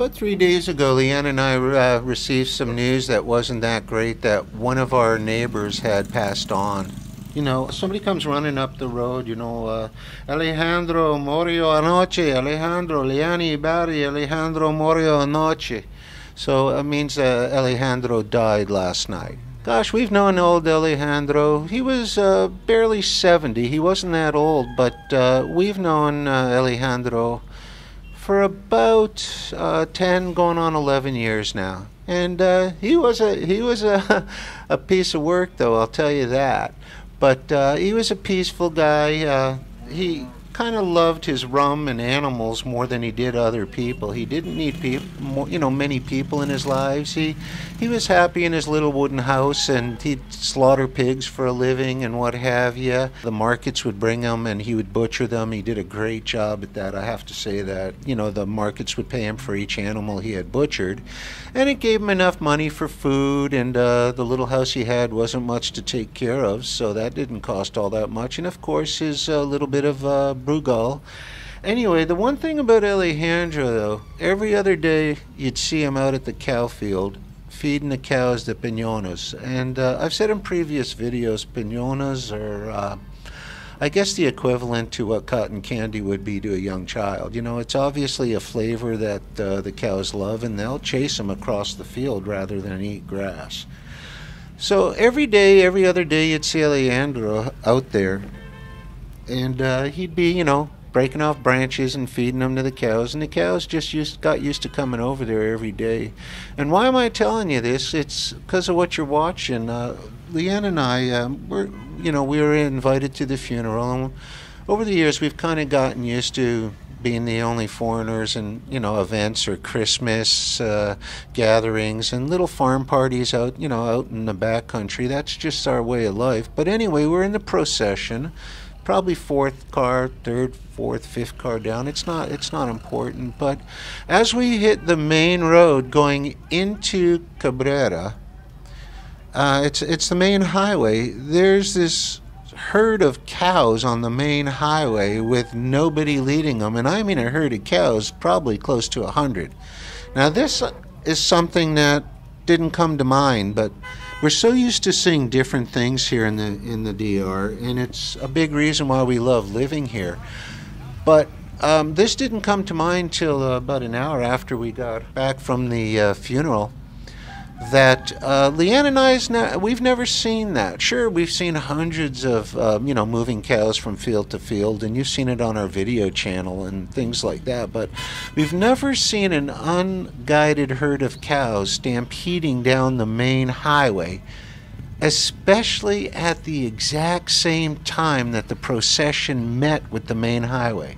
About three days ago, Liane and I uh, received some news that wasn't that great that one of our neighbors had passed on. You know, somebody comes running up the road, you know, uh, Alejandro Morio anoche, Alejandro Liani Barry, Alejandro Morio anoche. So it means uh, Alejandro died last night. Gosh, we've known old Alejandro. He was uh, barely 70. He wasn't that old, but uh, we've known uh, Alejandro for about uh, 10 going on 11 years now. And uh, he was a he was a, a piece of work though, I'll tell you that. But uh, he was a peaceful guy. he kind of loved his rum and animals more than he did other people. He didn't need people, you know, many people in his lives. He he was happy in his little wooden house, and he'd slaughter pigs for a living and what have you. The markets would bring him, and he would butcher them. He did a great job at that. I have to say that. You know, the markets would pay him for each animal he had butchered, and it gave him enough money for food. And uh, the little house he had wasn't much to take care of, so that didn't cost all that much. And of course, his uh, little bit of uh, Brugal. Anyway, the one thing about Alejandro, though, every other day you'd see him out at the cow field feeding the cows the piñonas. And uh, I've said in previous videos, piñonas are, uh, I guess, the equivalent to what cotton candy would be to a young child. You know, it's obviously a flavor that uh, the cows love, and they'll chase them across the field rather than eat grass. So every day, every other day, you'd see Alejandro out there and uh, he'd be, you know, breaking off branches and feeding them to the cows, and the cows just used, got used to coming over there every day. And why am I telling you this? It's because of what you're watching. Uh, Liane and I, um, we're, you know, we were invited to the funeral, and over the years we've kind of gotten used to being the only foreigners and you know events or Christmas uh, gatherings and little farm parties out you know out in the back country. That's just our way of life. But anyway, we're in the procession probably fourth car, third, fourth, fifth car down. It's not it's not important. But as we hit the main road going into Cabrera, uh, it's it's the main highway. There's this herd of cows on the main highway with nobody leading them, and I mean a herd of cows, probably close to a hundred. Now this is something that didn't come to mind, but we're so used to seeing different things here in the in the DR, and it's a big reason why we love living here. But um, this didn't come to mind till uh, about an hour after we got back from the uh, funeral that uh, Liane and I's ne- we've never seen that. Sure, we've seen hundreds of um, you know moving cows from field to field, and you've seen it on our video channel and things like that. But we've never seen an unguided herd of cows stampeding down the main highway, especially at the exact same time that the procession met with the main highway.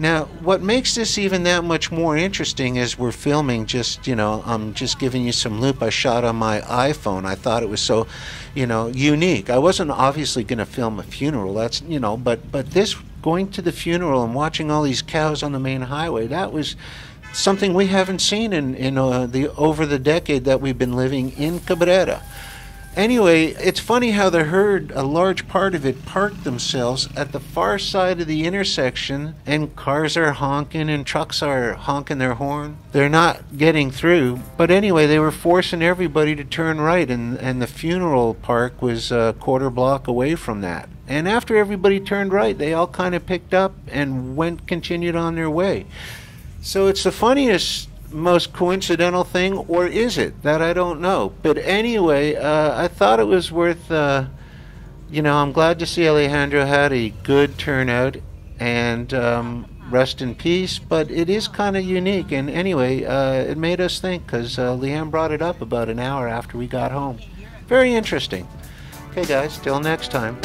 Now, what makes this even that much more interesting is we're filming just, you know, I'm just giving you some loop I shot on my iPhone. I thought it was so, you know, unique. I wasn't obviously going to film a funeral. That's, you know, but but this going to the funeral and watching all these cows on the main highway, that was something we haven't seen in in uh, the over the decade that we've been living in Cabrera. Anyway, it's funny how the herd, a large part of it, parked themselves at the far side of the intersection, and cars are honking and trucks are honking their horn. They're not getting through, but anyway, they were forcing everybody to turn right, and, and the funeral park was a quarter block away from that. And after everybody turned right, they all kind of picked up and went, continued on their way. So it's the funniest most coincidental thing, or is it? That I don't know. But anyway, uh, I thought it was worth. Uh, you know, I'm glad to see Alejandro had a good turnout, and um, rest in peace. But it is kind of unique, and anyway, uh, it made us think because uh, Liane brought it up about an hour after we got home. Very interesting. Okay, guys. Till next time.